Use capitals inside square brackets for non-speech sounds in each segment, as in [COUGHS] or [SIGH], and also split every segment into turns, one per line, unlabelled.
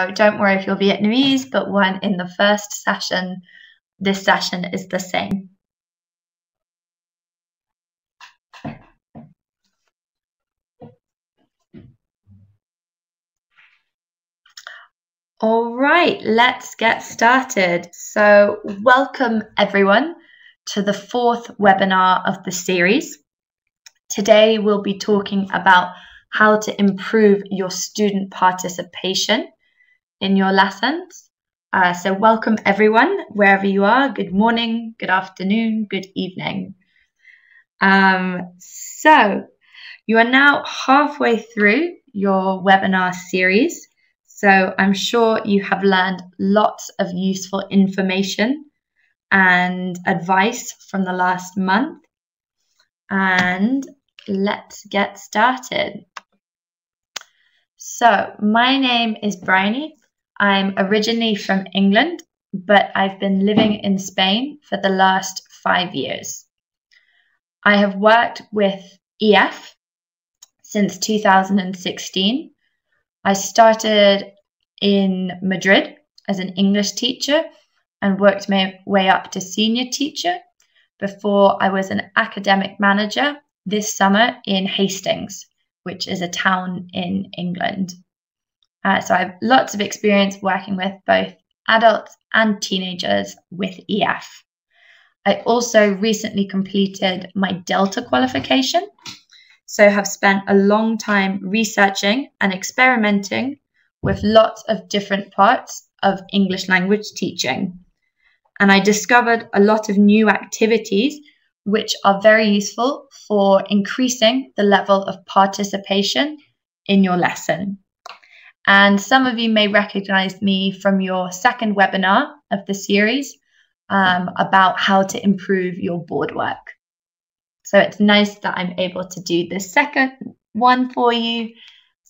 So don't worry if you're Vietnamese, but one in the first session, this session is the same. All right, let's get started. So, welcome everyone to the fourth webinar of the series. Today, we'll be talking about how to improve your student participation in your lessons. Uh, so, welcome everyone, wherever you are. Good morning, good afternoon, good evening. Um, so, you are now halfway through your webinar series. So I'm sure you have learned lots of useful information and advice from the last month. And let's get started. So, my name is Bryony. I'm originally from England, but I've been living in Spain for the last five years. I have worked with EF since 2016 I started in Madrid as an English teacher and worked my way up to senior teacher before I was an academic manager this summer in Hastings, which is a town in England. Uh, so I have lots of experience working with both adults and teenagers with EF. I also recently completed my Delta qualification, so have spent a long time researching and experimenting with lots of different parts of English language teaching. And I discovered a lot of new activities which are very useful for increasing the level of participation in your lesson. And some of you may recognize me from your second webinar of the series um, about how to improve your board work. So it's nice that I'm able to do the second one for you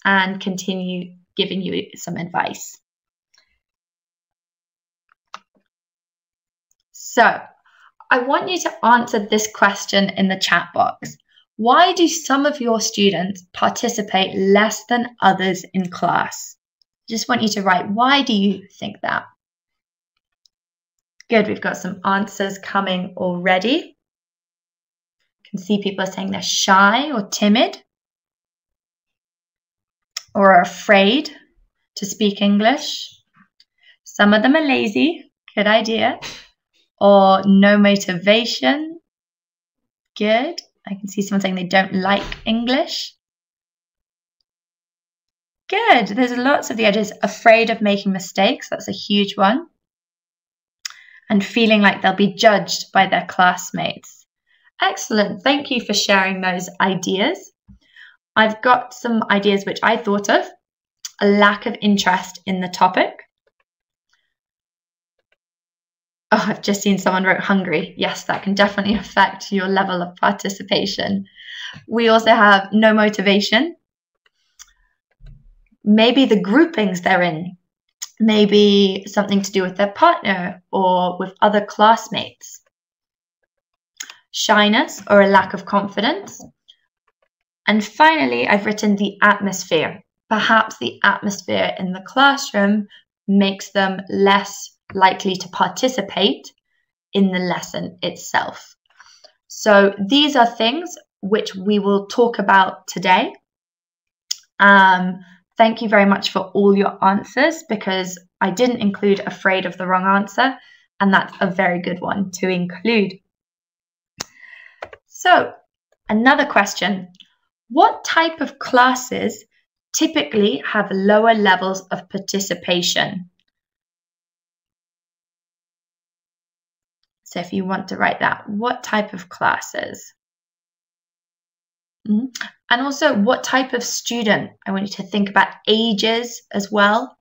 and continue giving you some advice. So I want you to answer this question in the chat box. Why do some of your students participate less than others in class? Just want you to write, why do you think that? Good, we've got some answers coming already You can see people are saying they're shy or timid or are afraid to speak English. Some of them are lazy, good idea, or no motivation, good. I can see someone saying they don't like English. Good. There's lots of the edges. Afraid of making mistakes. That's a huge one. And feeling like they'll be judged by their classmates. Excellent. Thank you for sharing those ideas. I've got some ideas which I thought of a lack of interest in the topic. Oh, I've just seen someone wrote hungry. Yes, that can definitely affect your level of participation. We also have no motivation. Maybe the groupings they're in, maybe something to do with their partner or with other classmates shyness or a lack of confidence. And finally, I've written the atmosphere. Perhaps the atmosphere in the classroom makes them less likely to participate in the lesson itself. So these are things which we will talk about today. Um, thank you very much for all your answers because I didn't include afraid of the wrong answer, and that's a very good one to include. So, another question What type of classes typically have lower levels of participation? So, if you want to write that, what type of classes? Mm-hmm. And also, what type of student? I want you to think about ages as well.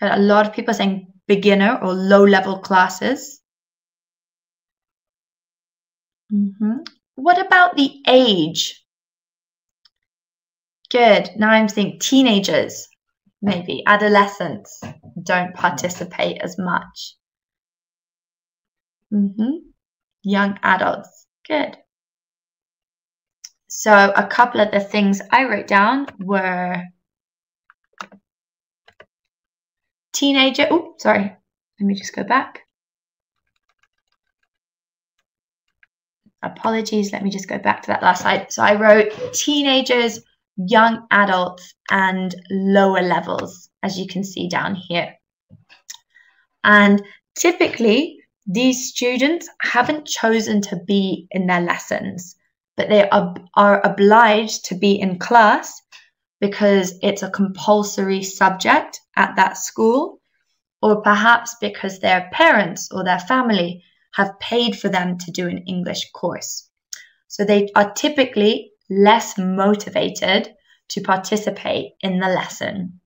a lot of people saying beginner or low level classes. Mm-hmm. What about the age? Good. Now I'm saying teenagers, maybe adolescents don't participate as much. Mm-hmm. Young adults. Good. So a couple of the things I wrote down were teenager. Oh, sorry. Let me just go back. Apologies. Let me just go back to that last slide. So I wrote teenagers, young adults, and lower levels, as you can see down here. And typically, these students haven't chosen to be in their lessons, but they are, are obliged to be in class because it's a compulsory subject at that school, or perhaps because their parents or their family have paid for them to do an English course. So they are typically less motivated to participate in the lesson.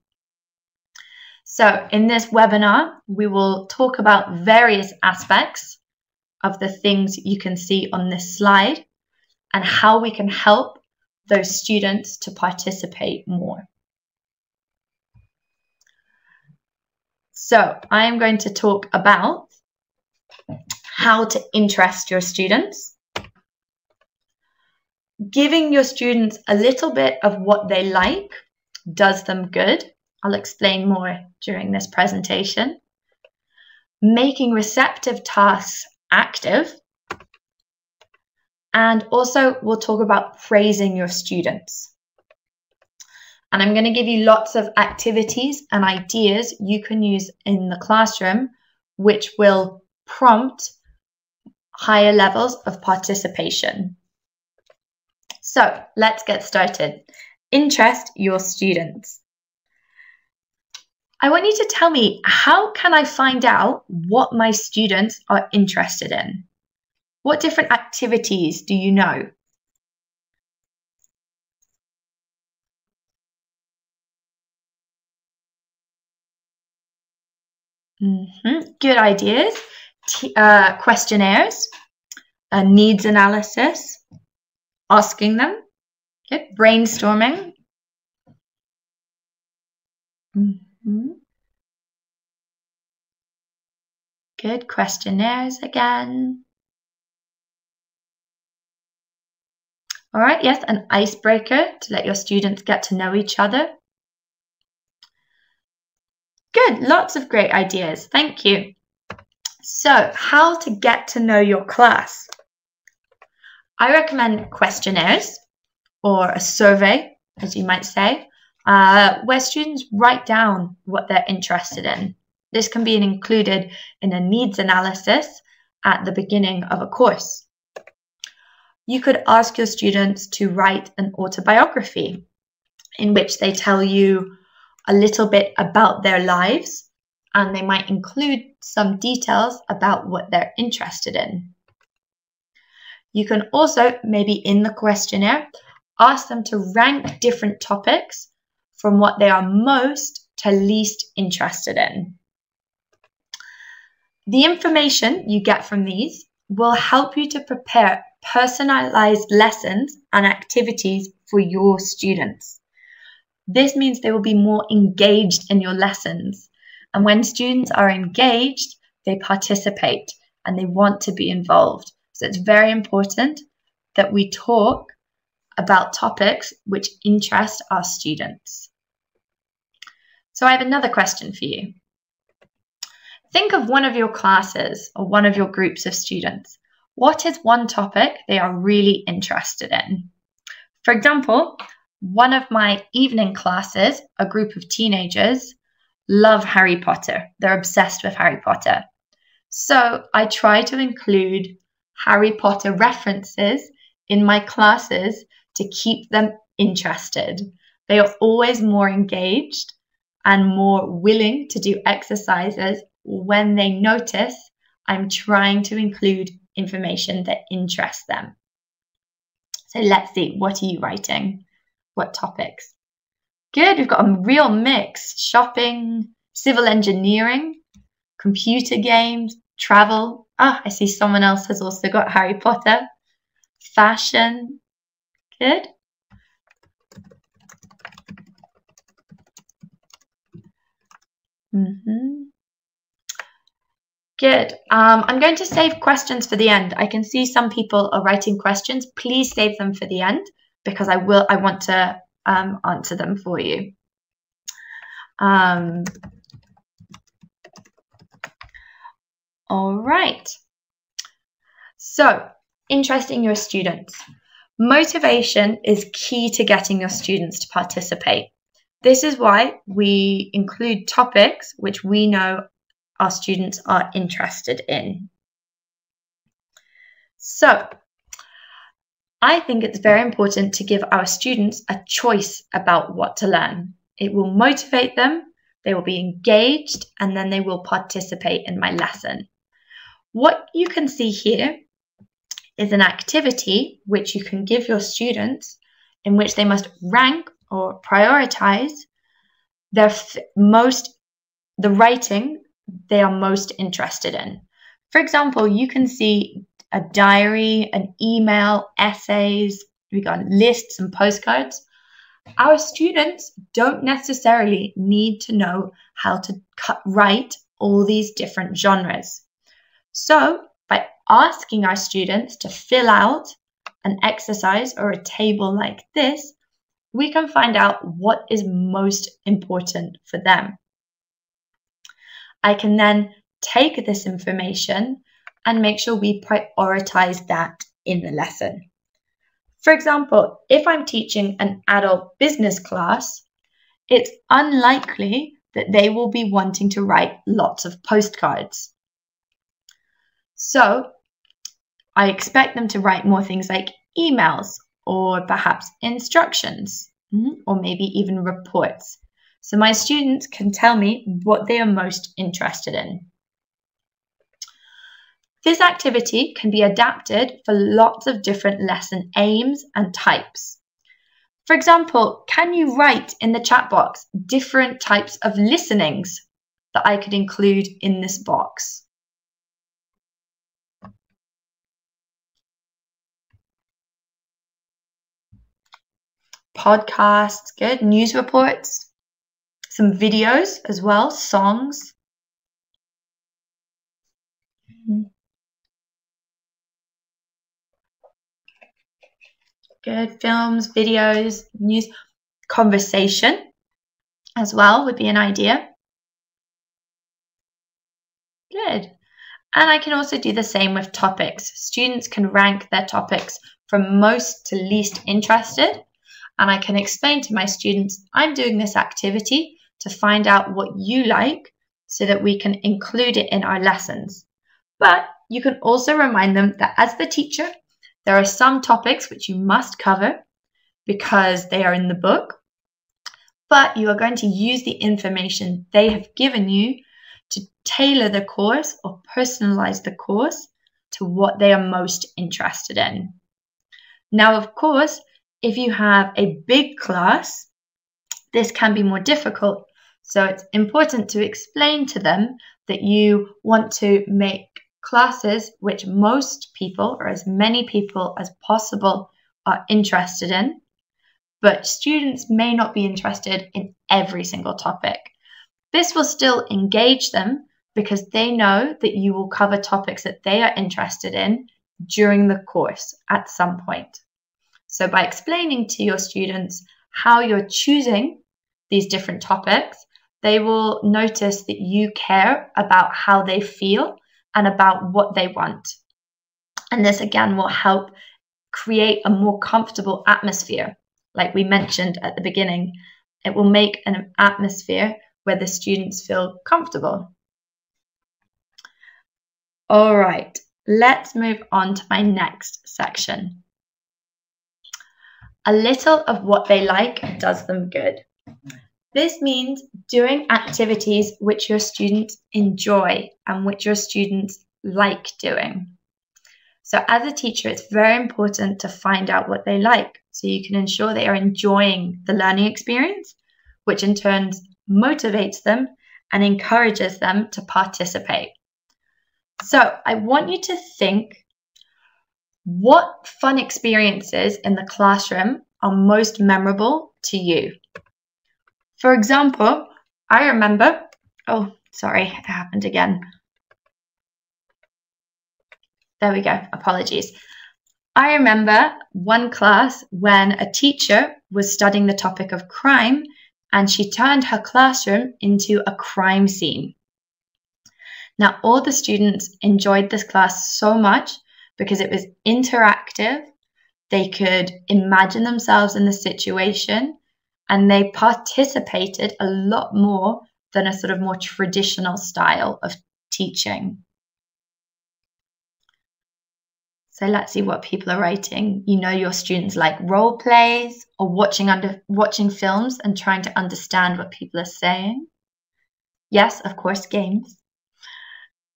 So in this webinar, we will talk about various aspects of the things you can see on this slide and how we can help those students to participate more. So I am going to talk about how to interest your students, giving your students a little bit of what they like does them good. I'll explain more during this presentation. Making receptive tasks active and also, we'll talk about praising your students. And I'm going to give you lots of activities and ideas you can use in the classroom, which will prompt higher levels of participation. So let's get started. Interest your students. I want you to tell me how can I find out what my students are interested in? What different activities do you know? Mm -hmm. Good ideas. T uh, questionnaires, uh, needs analysis, asking them, okay. brainstorming. Mm -hmm. Good questionnaires again. All right, yes, an icebreaker to let your students get to know each other. Good, lots of great ideas. Thank you. So, how to get to know your class? I recommend questionnaires or a survey, as you might say, uh, where students write down what they're interested in. This can be included in a needs analysis at the beginning of a course you could ask your students to write an autobiography in which they tell you a little bit about their lives and they might include some details about what they're interested in. You can also, maybe in the questionnaire, ask them to rank different topics from what they are most to least interested in. The information you get from these will help you to prepare personalized lessons and activities for your students. This means they will be more engaged in your lessons. And when students are engaged, they participate and they want to be involved. So it's very important that we talk about topics which interest our students. So I have another question for you. Think of one of your classes or one of your groups of students what is one topic they are really interested in? For example, one of my evening classes, a group of teenagers, love Harry Potter. They're obsessed with Harry Potter. So I try to include Harry Potter references in my classes to keep them interested. They are always more engaged and more willing to do exercises when they notice I'm trying to include information that interests them. So let's see, what are you writing? What topics? Good, we've got a real mix shopping, civil engineering, computer games, travel. Ah, I see someone else has also got Harry Potter, fashion. Good. Mm-hmm. Good. Um, I'm going to save questions for the end. I can see some people are writing questions. Please save them for the end because I will I want to um, answer them for you. Um, all right. So, interesting your students. Motivation is key to getting your students to participate. This is why we include topics which we know our students are interested in. So, I think it's very important to give our students a choice about what to learn. It will motivate them, they will be engaged, and then they will participate in my lesson. What you can see here is an activity which you can give your students in which they must rank or prioritize their most the writing they are most interested in. For example, you can see a diary, an email, essays, we got lists and postcards. Our students don't necessarily need to know how to cut, write all these different genres. So, by asking our students to fill out an exercise or a table like this, we can find out what is most important for them. I can then take this information and make sure we prioritize that in the lesson. For example, if I'm teaching an adult business class, it's unlikely that they will be wanting to write lots of postcards. So I expect them to write more things like emails or perhaps instructions mm-hmm, or maybe even reports. So my students can tell me what they are most interested in. This activity can be adapted for lots of different lesson aims and types. For example, can you write in the chat box different types of listenings that I could include in this box? Podcasts, good. News reports, some videos as well, songs. Good. Films, videos, news, conversation as well would be an idea. Good. And I can also do the same with topics. Students can rank their topics from most to least interested. And I can explain to my students, I'm doing this activity to find out what you like so that we can include it in our lessons. But you can also remind them that as the teacher, there are some topics which you must cover because they are in the book, but you are going to use the information they have given you to tailor the course or personalize the course to what they are most interested in. Now, of course, if you have a big class, this can be more difficult. So it's important to explain to them that you want to make classes which most people, or as many people as possible, are interested in, but students may not be interested in every single topic. This will still engage them because they know that you will cover topics that they are interested in during the course at some point. So, by explaining to your students how you're choosing these different topics, they will notice that you care about how they feel and about what they want. And this again will help create a more comfortable atmosphere. Like we mentioned at the beginning, it will make an atmosphere where the students feel comfortable. All right, let's move on to my next section. A little of what they like does them good. This means doing activities which your students enjoy and which your students like doing. So, as a teacher, it's very important to find out what they like so you can ensure they are enjoying the learning experience, which in turn motivates them and encourages them to participate. So, I want you to think what fun experiences in the classroom are most memorable to you? For example, I remember, oh, sorry, it happened again. There we go, apologies. I remember one class when a teacher was studying the topic of crime and she turned her classroom into a crime scene. Now, all the students enjoyed this class so much because it was interactive. They could imagine themselves in the situation and they participated a lot more than a sort of more traditional style of teaching. So let's see what people are writing. You know your students like role plays or watching under watching films and trying to understand what people are saying. Yes, of course, games.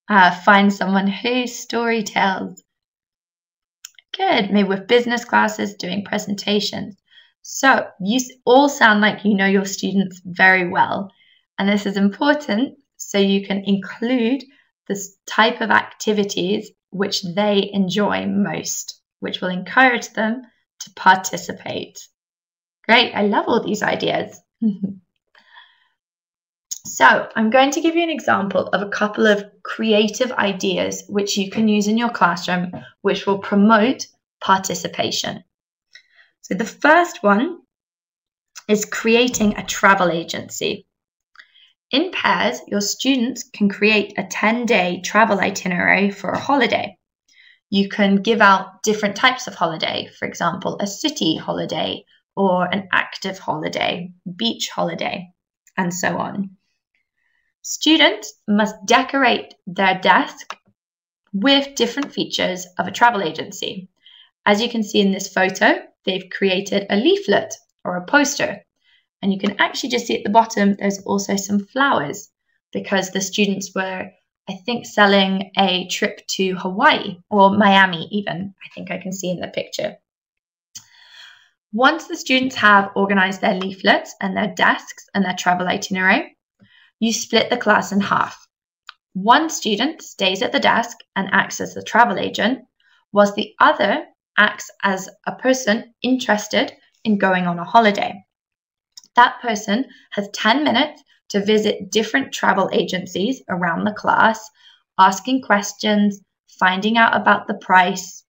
Uh, find someone who story tells. Good. Maybe with business classes, doing presentations. So you all sound like you know your students very well. And this is important so you can include this type of activities which they enjoy most, which will encourage them to participate. Great, I love all these ideas. [LAUGHS] so, I'm going to give you an example of a couple of creative ideas which you can use in your classroom, which will promote participation. So, the first one is creating a travel agency. In pairs, your students can create a 10 day travel itinerary for a holiday. You can give out different types of holiday, for example, a city holiday or an active holiday, beach holiday, and so on. Students must decorate their desk with different features of a travel agency. As you can see in this photo, they've created a leaflet or a poster and you can actually just see at the bottom, there's also some flowers because the students were, I think, selling a trip to Hawaii or Miami, even. I think I can see in the picture. Once the students have organized their leaflets and their desks and their travel itinerary, you split the class in half. One student stays at the desk and acts as the travel agent, whilst the other acts as a person interested in going on a holiday that person has 10 minutes to visit different travel agencies around the class, asking questions, finding out about the price,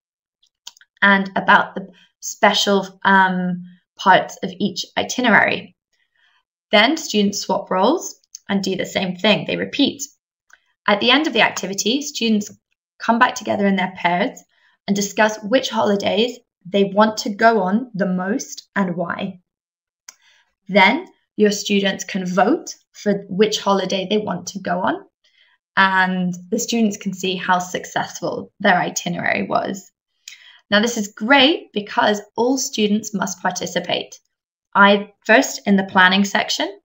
and about the special um, parts of each itinerary. Then students swap roles and do the same thing. They repeat. At the end of the activity, students come back together in their pairs and discuss which holidays they want to go on the most and why. Then your students can vote for which holiday they want to go on, and the students can see how successful their itinerary was. Now, this is great because all students must participate. I first in the planning section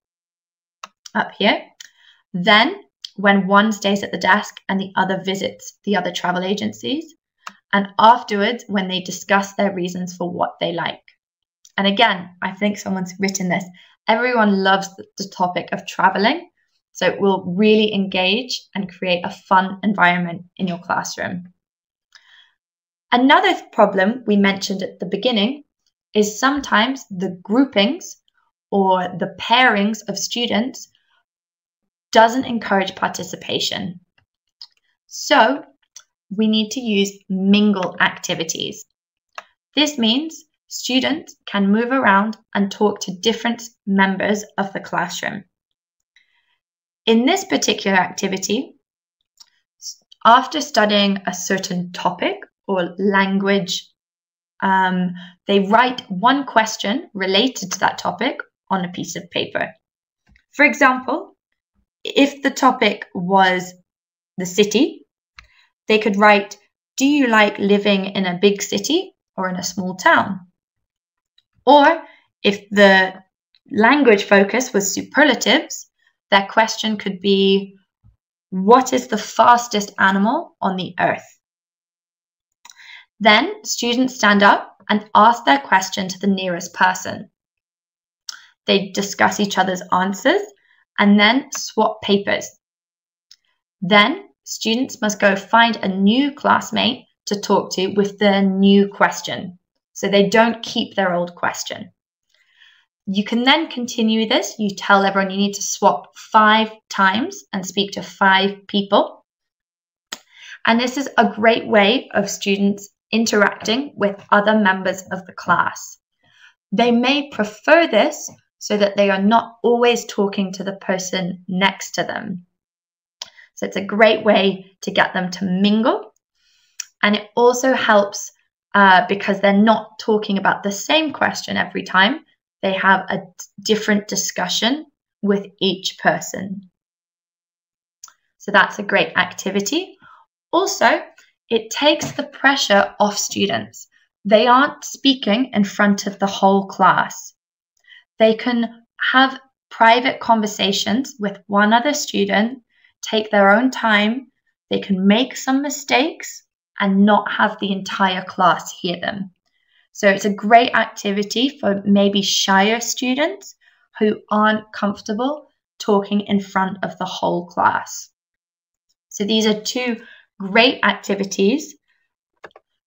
up here, then when one stays at the desk and the other visits the other travel agencies, and afterwards when they discuss their reasons for what they like. And again, I think someone's written this. Everyone loves the topic of traveling. So it will really engage and create a fun environment in your classroom. Another problem we mentioned at the beginning is sometimes the groupings or the pairings of students doesn't encourage participation. So we need to use mingle activities. This means students can move around and talk to different members of the classroom. In this particular activity, after studying a certain topic or language, um, they write one question related to that topic on a piece of paper. For example, if the topic was the city, they could write, Do you like living in a big city or in a small town? Or if the language focus was superlatives, their question could be what is the fastest animal on the earth? Then students stand up and ask their question to the nearest person. They discuss each other's answers and then swap papers. Then students must go find a new classmate to talk to with their new question. So they don't keep their old question. You can then continue this. You tell everyone you need to swap five times and speak to five people. And this is a great way of students interacting with other members of the class. They may prefer this so that they are not always talking to the person next to them. So it's a great way to get them to mingle. And it also helps uh, because they're not talking about the same question every time. They have a different discussion with each person. So that's a great activity. Also, it takes the pressure off students. They aren't speaking in front of the whole class. They can have private conversations with one other student, take their own time. They can make some mistakes and not have the entire class hear them. So it's a great activity for maybe shyer students who aren't comfortable talking in front of the whole class. So these are two great activities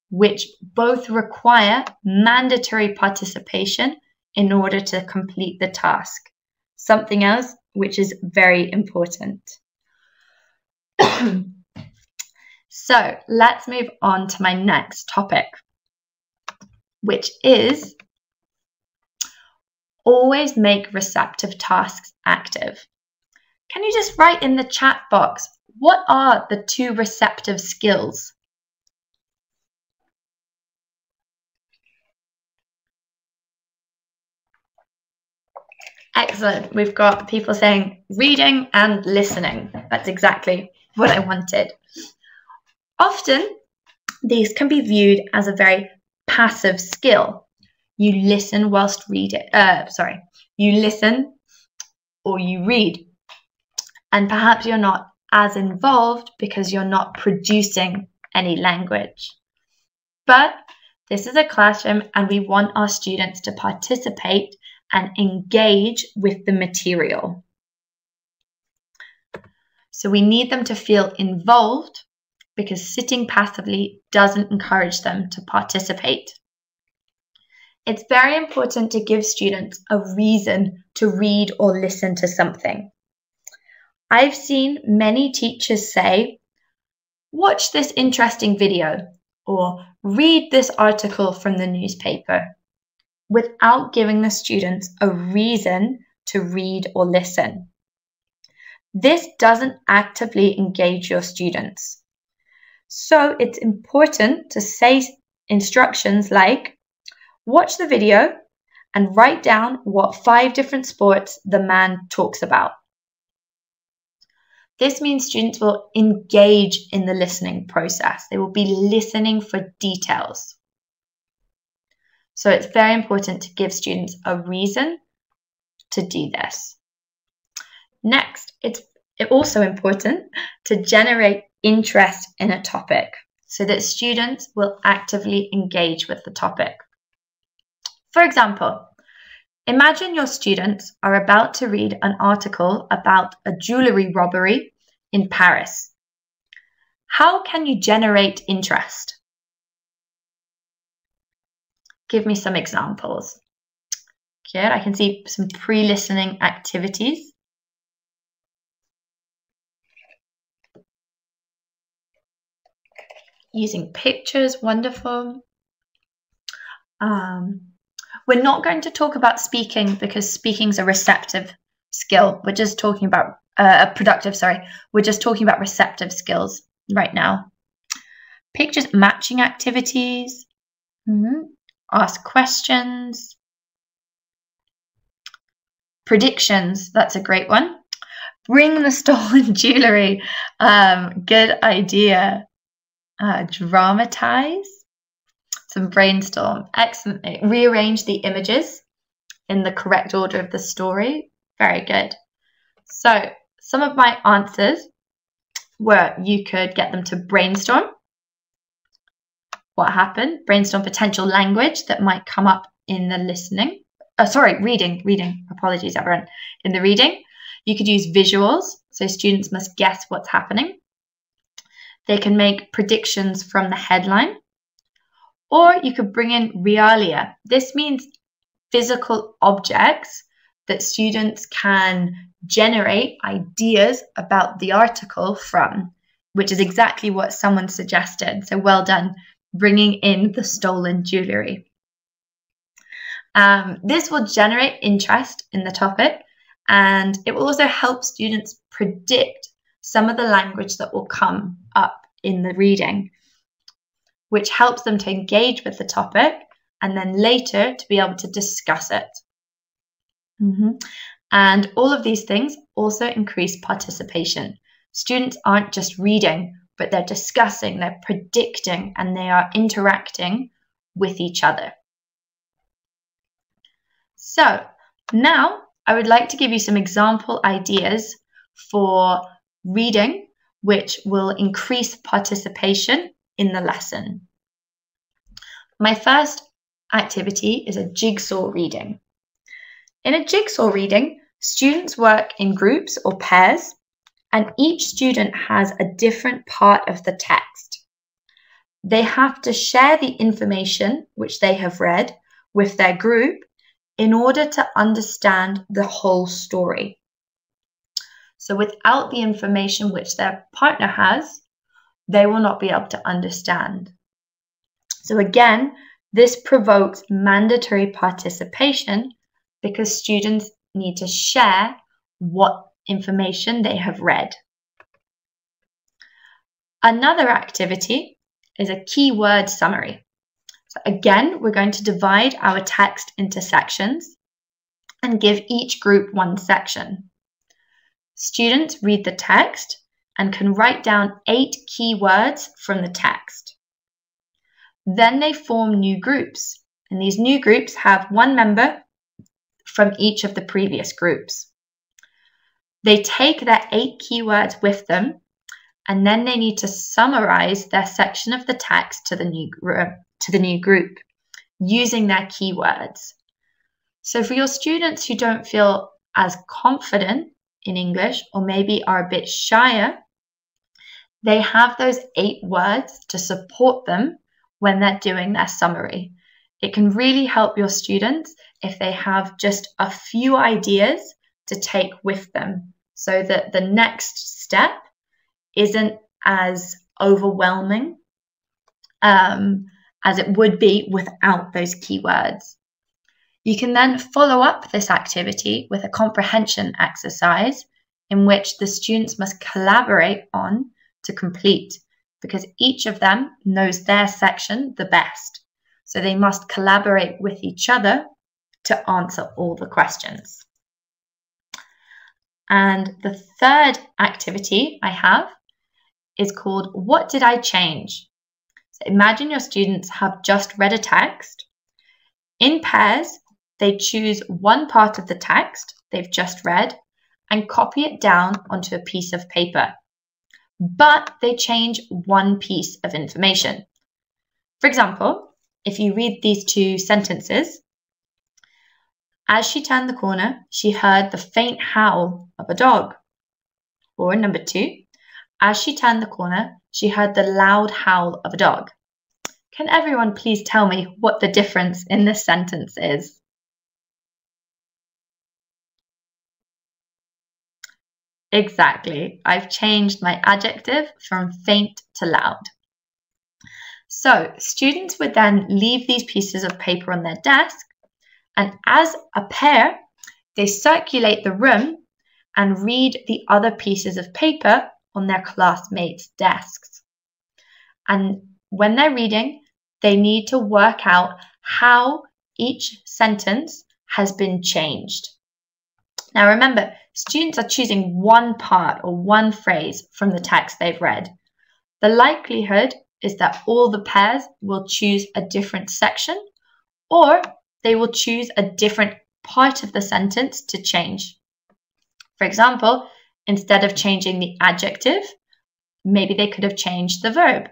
which both require mandatory participation in order to complete the task. Something else which is very important. [CLEARS THROAT] so let's move on to my next topic, which is always make receptive tasks active. Can you just write in the chat box what are the two receptive skills? Excellent. We've got people saying reading and listening. That's exactly what I wanted. Often, these can be viewed as a very passive skill. You listen whilst reading. Uh, sorry, you listen or you read, and perhaps you're not as involved because you're not producing any language. But this is a classroom and we want our students to participate and engage with the material. So we need them to feel involved because sitting passively doesn't encourage them to participate. It's very important to give students a reason to read or listen to something. I've seen many teachers say, watch this interesting video or read this article from the newspaper without giving the students a reason to read or listen. This doesn't actively engage your students. So it's important to say instructions like watch the video and write down what five different sports the man talks about. This means students will engage in the listening process. They will be listening for details. So it's very important to give students a reason to do this. Next, it's also important to generate interest in a topic so that students will actively engage with the topic. For example, Imagine your students are about to read an article about a jewelry robbery in Paris. How can you generate interest? Give me some examples. Good, I can see some pre-listening activities. Using pictures, wonderful. Um, we're not going to talk about speaking because speaking is a receptive skill. We're just talking about uh, a productive, sorry. We're just talking about receptive skills right now. Pictures matching activities. Mm-hmm. Ask questions. Predictions. That's a great one. Bring the [LAUGHS] stolen jewelry. Um, good idea. Uh, dramatize some brainstorm. Excellent. Rearrange the images in the correct order of the story. Very good. So, some of my answers were you could get them to brainstorm what happened, brainstorm potential language that might come up in the listening. Oh, sorry, reading, reading. Apologies, everyone. In the reading, you could use visuals, so students must guess what's happening. They can make predictions from the headline. Or you could bring in realia. This means physical objects that students can generate ideas about the article from, which is exactly what someone suggested. So well done. Bringing in the stolen jewellery. Um, this will generate interest in the topic and it will also help students predict some of the language that will come up in the reading, which helps them to engage with the topic and then later to be able to discuss it. Mm-hmm. And all of these things also increase participation. Students aren't just reading, but they're discussing, they're predicting, and they are interacting with each other. So now I would like to give you some example ideas for reading, which will increase participation in the lesson. My first activity is a jigsaw reading. In a jigsaw reading, students work in groups or pairs, and each student has a different part of the text. They have to share the information which they have read with their group in order to understand the whole story. So, without the information which their partner has, they will not be able to understand. So, again, this provokes mandatory participation because students need to share what information they have read. Another activity is a keyword summary. So again, we're going to divide our text into sections and give each group one section. Students read the text and can write down eight keywords from the text. Then they form new groups, and these new groups have one member from each of the previous groups. They take their eight keywords with them, and then they need to summarize their section of the text to the new group uh, to the new group using their keywords. So, for your students who don't feel as confident in English or maybe are a bit shyer, they have those eight words to support them when they're doing their summary. It can really help your students if they have just a few ideas to take with them so that the next step isn't as overwhelming um, as it would be without those keywords. You can then follow up this activity with a comprehension exercise in which the students must collaborate on to complete because each of them knows their section the best. So they must collaborate with each other to answer all the questions. And the third activity I have is called What Did I Change? So imagine your students have just read a text. In pairs, they choose one part of the text they've just read and copy it down onto a piece of paper. But they change one piece of information. For example, if you read these two sentences, as she turned the corner, she heard the faint howl of a dog. Or number two, as she turned the corner, she heard the loud howl of a dog. Can everyone please tell me what the difference in this sentence is? Exactly. I've changed my adjective from faint to loud. So students would then leave these pieces of paper on their desk and as a pair, they circulate the room and read the other pieces of paper on their classmates' desks. And when they're reading, they need to work out how each sentence has been changed. Now remember, students are choosing one part or one phrase from the text they've read. The likelihood is that all the pairs will choose a different section or they will choose a different part of the sentence to change. For example, instead of changing the adjective, maybe they could have changed the verb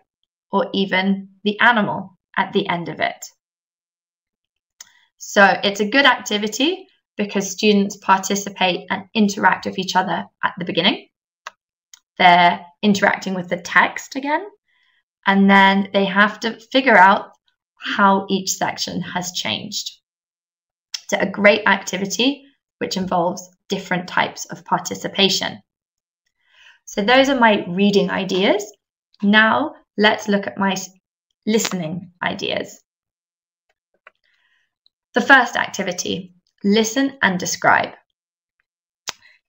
or even the animal at the end of it. So it's a good activity because students participate and interact with each other at the beginning. They're interacting with the text again, and then they have to figure out how each section has changed. It's a great activity which involves different types of participation. So those are my reading ideas. Now let's look at my listening ideas. The first activity, listen and describe.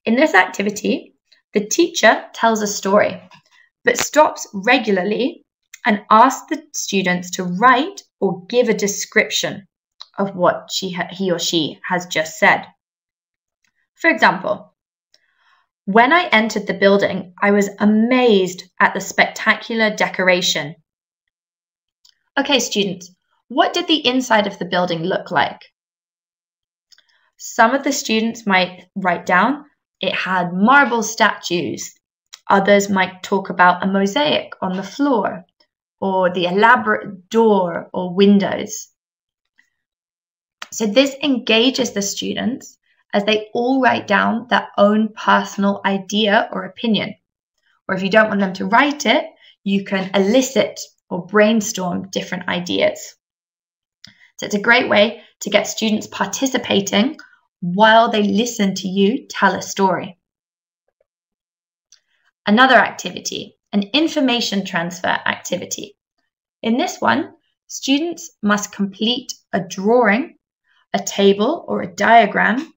In this activity, the teacher tells a story, but stops regularly and asks the students to write or give a description of what she he or she has just said. For example, when I entered the building, I was amazed at the spectacular decoration. Okay, students, what did the inside of the building look like? Some of the students might write down it had marble statues. Others might talk about a mosaic on the floor or the elaborate door or windows. So this engages the students as they all write down their own personal idea or opinion. Or if you don't want them to write it, you can elicit or brainstorm different ideas. So it's a great way to get students participating while they listen to you tell a story. Another activity, an information transfer activity. In this one, students must complete a drawing, a table, or a diagram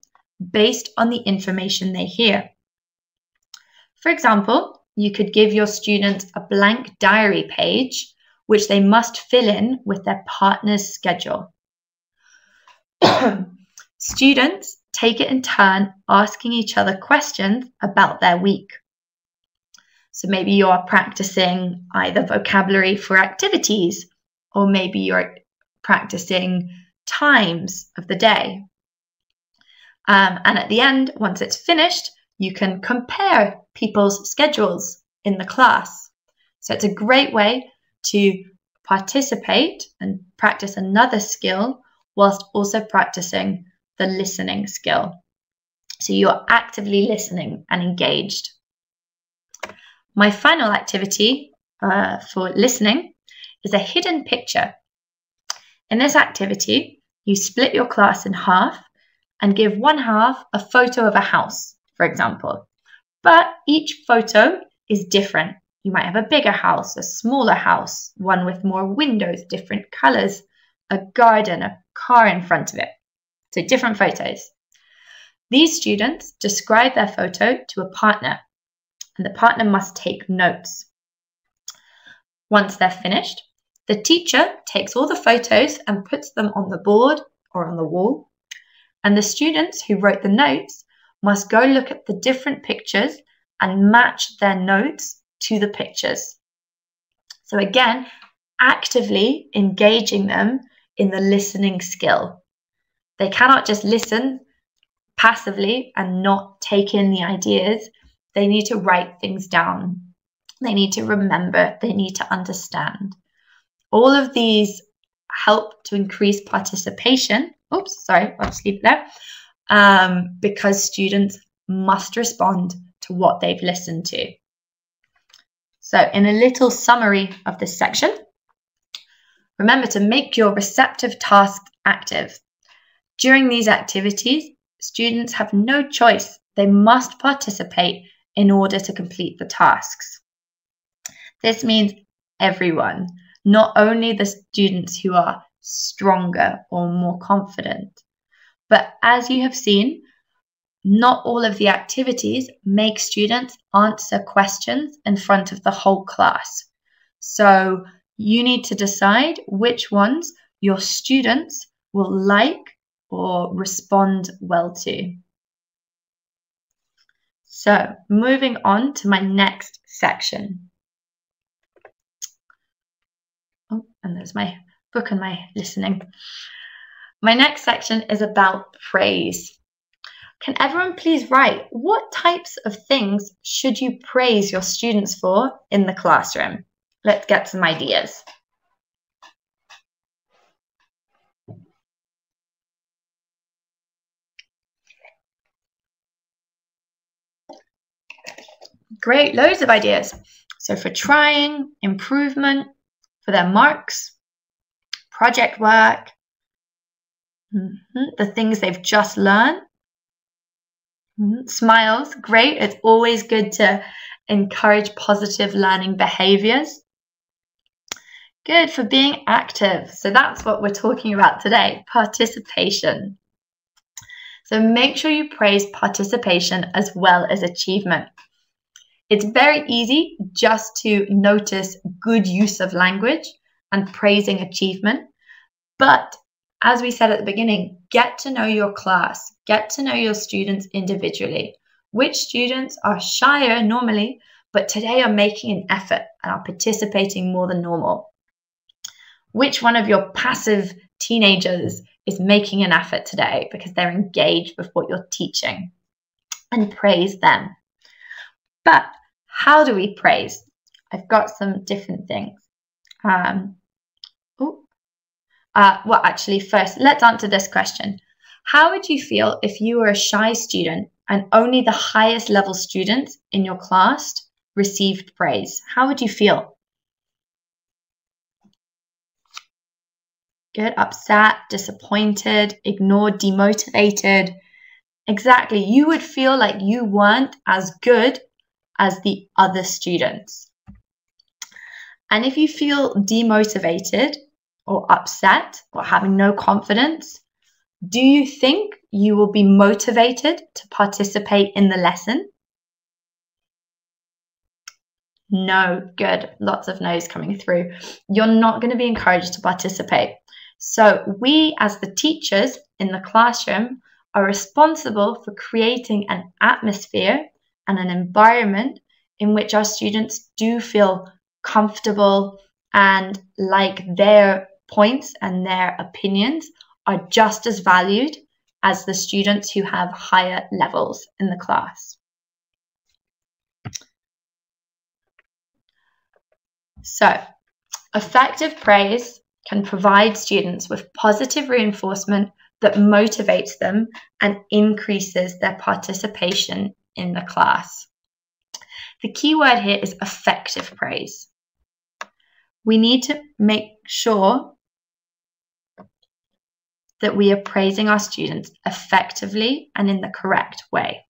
based on the information they hear. For example, you could give your students a blank diary page which they must fill in with their partner's schedule. [COUGHS] Students take it in turn asking each other questions about their week. So maybe you're practicing either vocabulary for activities, or maybe you're practicing times of the day. Um, and at the end, once it's finished, you can compare people's schedules in the class. So it's a great way to participate and practice another skill whilst also practicing the listening skill. So you're actively listening and engaged. My final activity uh, for listening is a hidden picture. In this activity, you split your class in half and give one half a photo of a house, for example. But each photo is different. You might have a bigger house, a smaller house, one with more windows, different colors, a garden, a car in front of it. So different photos. These students describe their photo to a partner, and the partner must take notes. Once they're finished, the teacher takes all the photos and puts them on the board or on the wall, and the students who wrote the notes must go look at the different pictures and match their notes to the pictures. So, again, actively engaging them in the listening skill. They cannot just listen passively and not take in the ideas. They need to write things down. They need to remember. They need to understand. All of these help to increase participation. Oops, sorry, I'll just there. Um, because students must respond to what they've listened to. So, in a little summary of this section, remember to make your receptive tasks active. During these activities, students have no choice. They must participate in order to complete the tasks. This means everyone, not only the students who are stronger or more confident. But as you have seen, not all of the activities make students answer questions in front of the whole class. So you need to decide which ones your students will like or respond well to. So moving on to my next section. Oh, and there's my book and my listening. My next section is about praise. Can everyone please write what types of things should you praise your students for in the classroom? Let's get some ideas. Great, loads of ideas. So for trying, improvement, for their marks, project work, mm -hmm, the things they've just learned, Mm-hmm. Smiles, great. It's always good to encourage positive learning behaviors. Good for being active. So that's what we're talking about today participation. So make sure you praise participation as well as achievement. It's very easy just to notice good use of language and praising achievement. But as we said at the beginning, get to know your class, get to know your students individually. Which students are shyer normally, but today are making an effort and are participating more than normal? Which one of your passive teenagers is making an effort today because they're engaged with what you're teaching? And praise them. But how do we praise? I've got some different things. Um, oh, uh, well, actually, first, let's answer this question. How would you feel if you were a shy student and only the highest level students in your class received praise? How would you feel? Good, upset, disappointed, ignored, demotivated. Exactly. You would feel like you weren't as good as the other students. And if you feel demotivated or upset or having no confidence, do you think you will be motivated to participate in the lesson? No, good. Lots of no's coming through. You're not going to be encouraged to participate. So, we as the teachers in the classroom are responsible for creating an atmosphere and an environment in which our students do feel comfortable and like their points and their opinions are just as valued as the students who have higher levels in the class. So, effective praise can provide students with positive reinforcement that motivates them and increases their participation in the class. The key word here is effective praise. We need to make sure that we are praising our students effectively and in the correct way.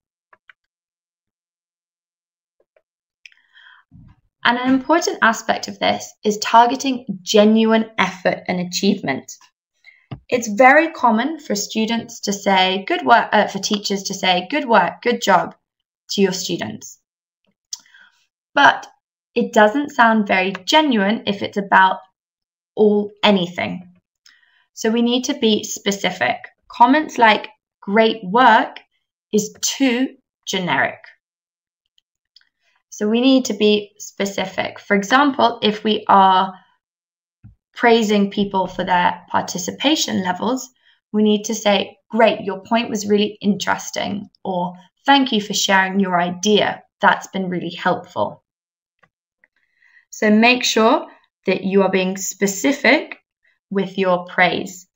And an important aspect of this is targeting genuine effort and achievement. It's very common for students to say good work, uh, for teachers to say good work, good job to your students. But it doesn't sound very genuine if it's about all anything. So we need to be specific. Comments like great work is too generic. So we need to be specific. For example, if we are praising people for their participation levels, we need to say, Great, your point was really interesting, or Thank you for sharing your idea. That's been really helpful. So make sure that you are being specific with your praise.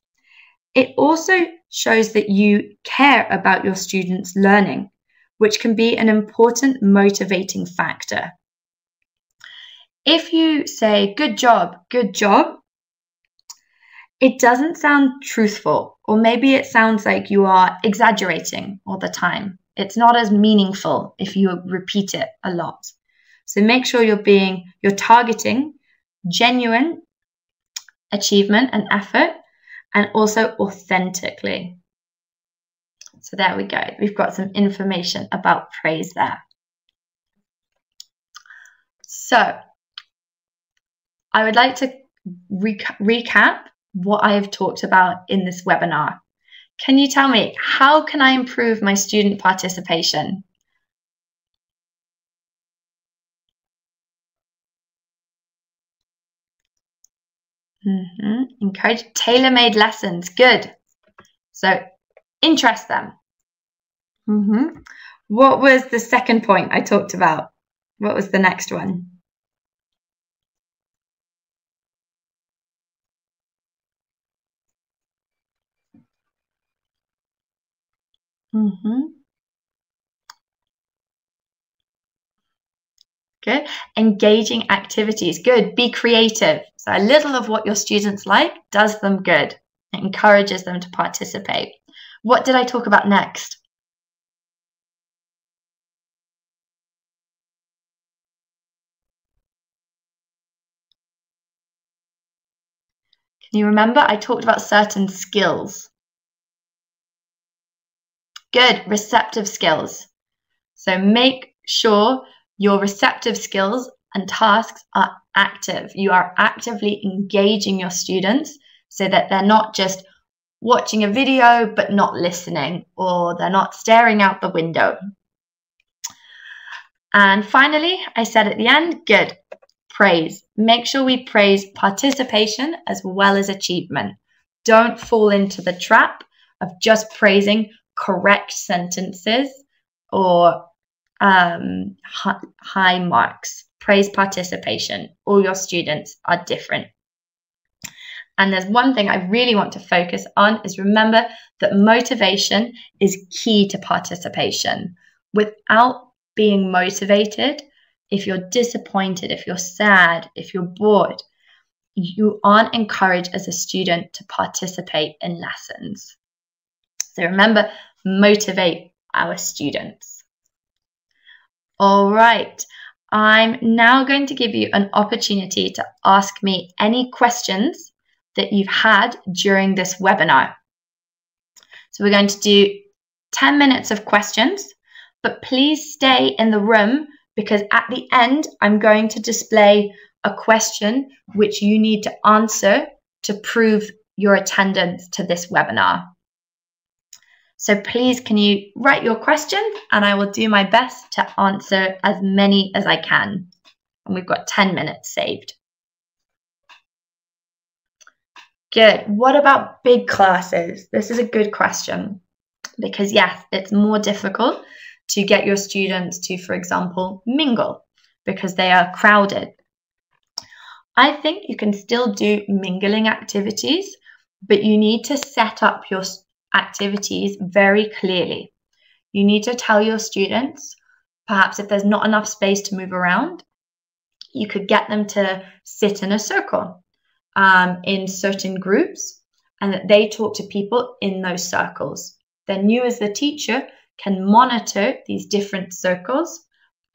It also shows that you care about your students' learning which can be an important motivating factor. If you say, good job, good job, it doesn't sound truthful, or maybe it sounds like you are exaggerating all the time. It's not as meaningful if you repeat it a lot. So make sure you're being, you're targeting genuine achievement and effort and also authentically. So there we go. We've got some information about praise there. So I would like to reca recap what I have talked about in this webinar. Can you tell me, how can I improve my student participation? Mm -hmm. Encourage tailor-made lessons. Good. So interest them. Mm-hmm. What was the second point I talked about? What was the next one? Mm-hmm. Good. Engaging activities. Good. Be creative. So a little of what your students like does them good. It encourages them to participate. What did I talk about next? Can you remember? I talked about certain skills. Good, receptive skills. So make sure your receptive skills and tasks are active. You are actively engaging your students so that they're not just watching a video but not listening or they're not staring out the window. And finally, I said at the end, good, praise. Make sure we praise participation as well as achievement. Don't fall into the trap of just praising correct sentences or um, high marks. Praise participation. All your students are different. And there's one thing I really want to focus on is remember that motivation is key to participation. Without being motivated, if you're disappointed, if you're sad, if you're bored, you aren't encouraged as a student to participate in lessons. So remember, motivate our students. All right, I'm now going to give you an opportunity to ask me any questions that you've had during this webinar. So we're going to do 10 minutes of questions, but please stay in the room because at the end, I'm going to display a question which you need to answer to prove your attendance to this webinar. So please, can you write your question and I will do my best to answer as many as I can. And we've got 10 minutes saved. Good. What about big classes? This is a good question because, yes, it's more difficult to get your students to, for example, mingle because they are crowded. I think you can still do mingling activities, but you need to set up your activities very clearly. You need to tell your students, perhaps if there's not enough space to move around, you could get them to sit in a circle um, in certain groups and that they talk to people in those circles. Then you, as the teacher, can monitor these different circles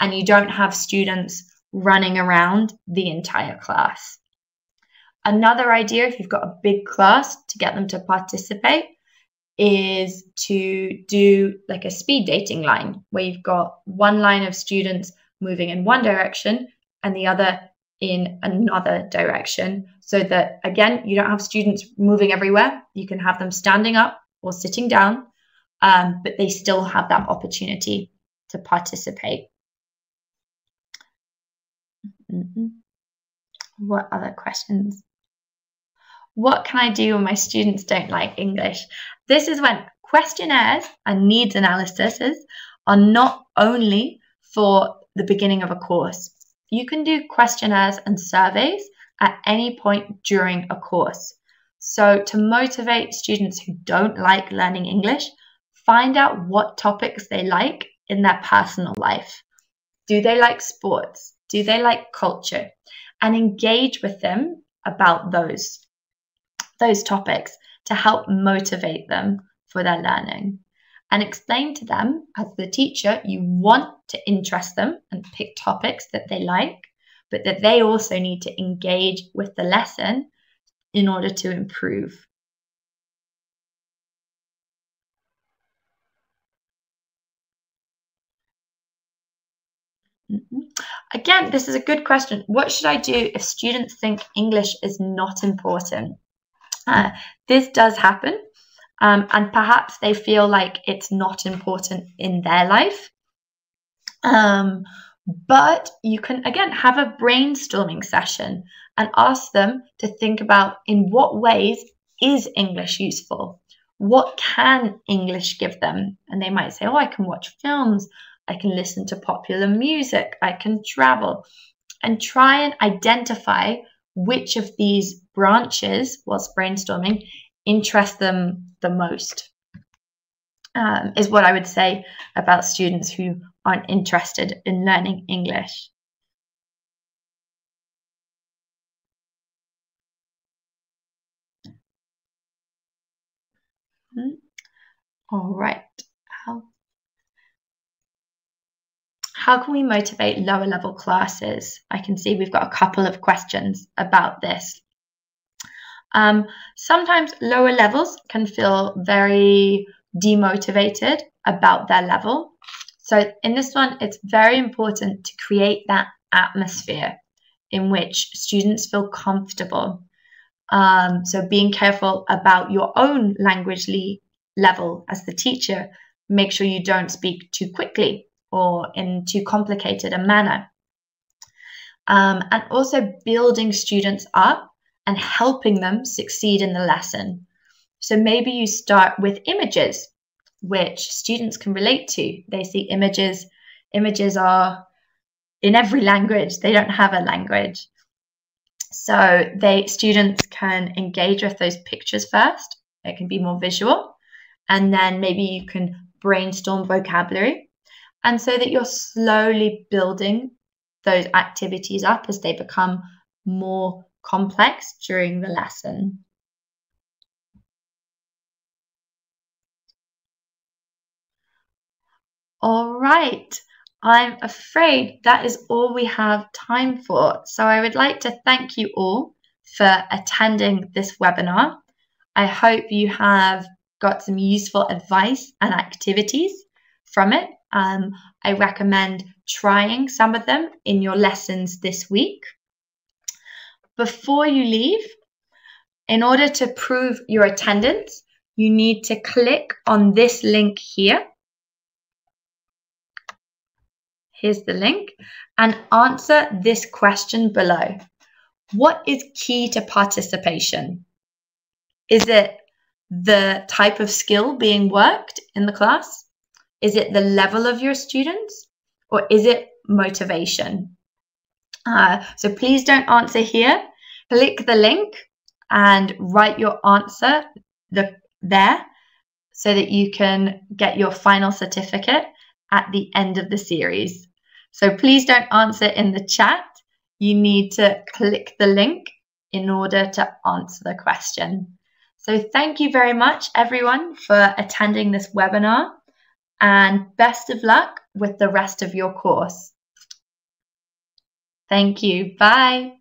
and you don't have students running around the entire class. Another idea, if you've got a big class to get them to participate, is to do like a speed dating line where you've got one line of students moving in one direction and the other in another direction so that again you don't have students moving everywhere you can have them standing up or sitting down um, but they still have that opportunity to participate mm-hmm. what other questions what can I do when my students don't like English? This is when questionnaires and needs analyses are not only for the beginning of a course. You can do questionnaires and surveys at any point during a course. So, to motivate students who don't like learning English, find out what topics they like in their personal life. Do they like sports? Do they like culture? And engage with them about those those topics to help motivate them for their learning. And explain to them, as the teacher, you want to interest them and pick topics that they like, but that they also need to engage with the lesson in order to improve. Mm-hmm. Again, this is a good question. What should I do if students think English is not important? Uh, this does happen, um, and perhaps they feel like it's not important in their life. Um, but you can again have a brainstorming session and ask them to think about in what ways is English useful? What can English give them? And they might say, Oh, I can watch films, I can listen to popular music, I can travel, and try and identify which of these branches, whilst brainstorming, interest them the most, um, is what I would say about students who aren't interested in learning English. Hmm. All right. How, how can we motivate lower level classes? I can see we've got a couple of questions about this. Um, sometimes lower levels can feel very demotivated about their level. So, in this one, it's very important to create that atmosphere in which students feel comfortable. Um, so, being careful about your own language level as the teacher, make sure you don't speak too quickly or in too complicated a manner. Um, and also building students up and helping them succeed in the lesson. So maybe you start with images, which students can relate to. They see images. Images are in every language. They don't have a language. So they students can engage with those pictures first. It can be more visual. And then maybe you can brainstorm vocabulary. And so that you're slowly building those activities up as they become more complex during the lesson. All right, I'm afraid that is all we have time for. So I would like to thank you all for attending this webinar. I hope you have got some useful advice and activities from it. Um, I recommend trying some of them in your lessons this week. Before you leave, in order to prove your attendance, you need to click on this link here. Here's the link and answer this question below. What is key to participation? Is it the type of skill being worked in the class? Is it the level of your students? Or is it motivation? Uh, so please don't answer here. Click the link and write your answer the, there so that you can get your final certificate at the end of the series. So please don't answer in the chat. You need to click the link in order to answer the question. So thank you very much, everyone, for attending this webinar and best of luck with the rest of your course. Thank you. Bye.